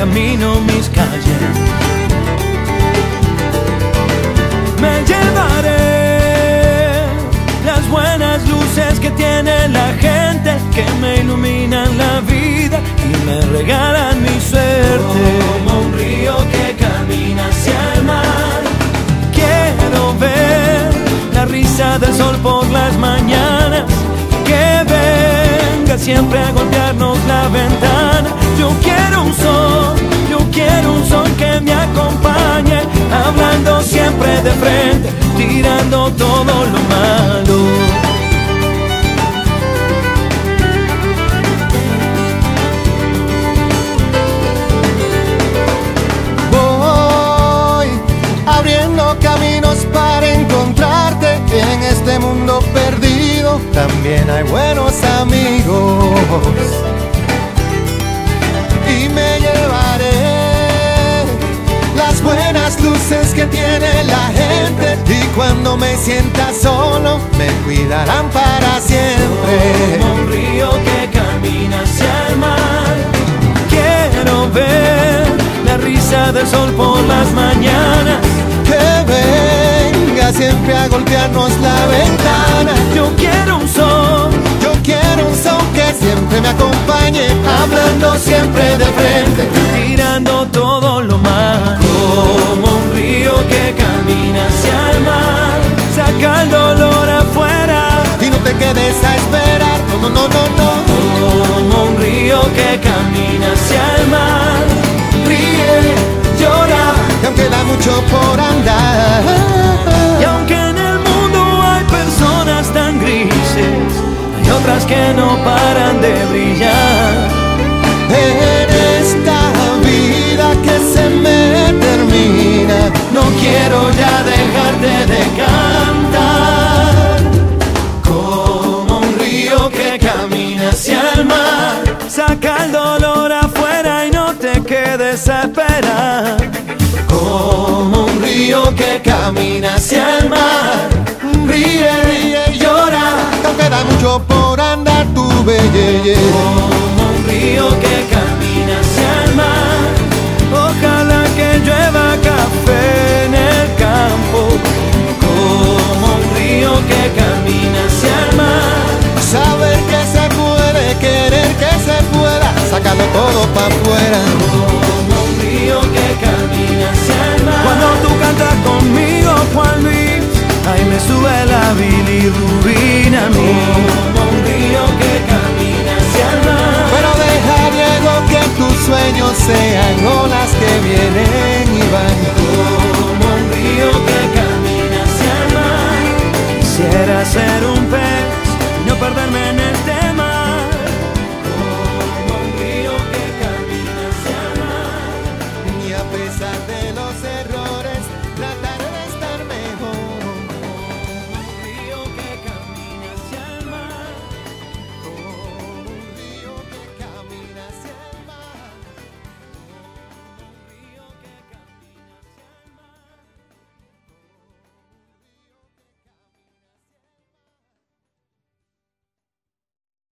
Camino mis calles. Me llevaré las buenas luces que tiene la gente que me iluminan la vida y me regalan mi suerte. Como un río que siempre a golpearnos la ventana. Yo quiero un sol, yo quiero un sol que me acompañe. Hablando siempre de frente, tirando todo lo malo. Voy abriendo caminos También hay buenos amigos. Y me llevaré las buenas luces que tiene la gente. Y cuando me sienta solo, me cuidarán para siempre. Como un río que camina hacia el mar. Quiero ver la risa del sol por las mañanas. Que venga siempre a golpearnos la hablando siempre de frente. tirando todo lo malo. Como un río que camina hacia el mar. Saca el dolor afuera. Y no te quedes a esperar. Como un río que camina hacia el mar. Ríe, llora. Que aunque da mucho por andar, Y aunque y no te quedes a esperar. Como un río que camina hacia el mar. Ríe, ríe y llora. que aunque da mucho por andar, tu belleza.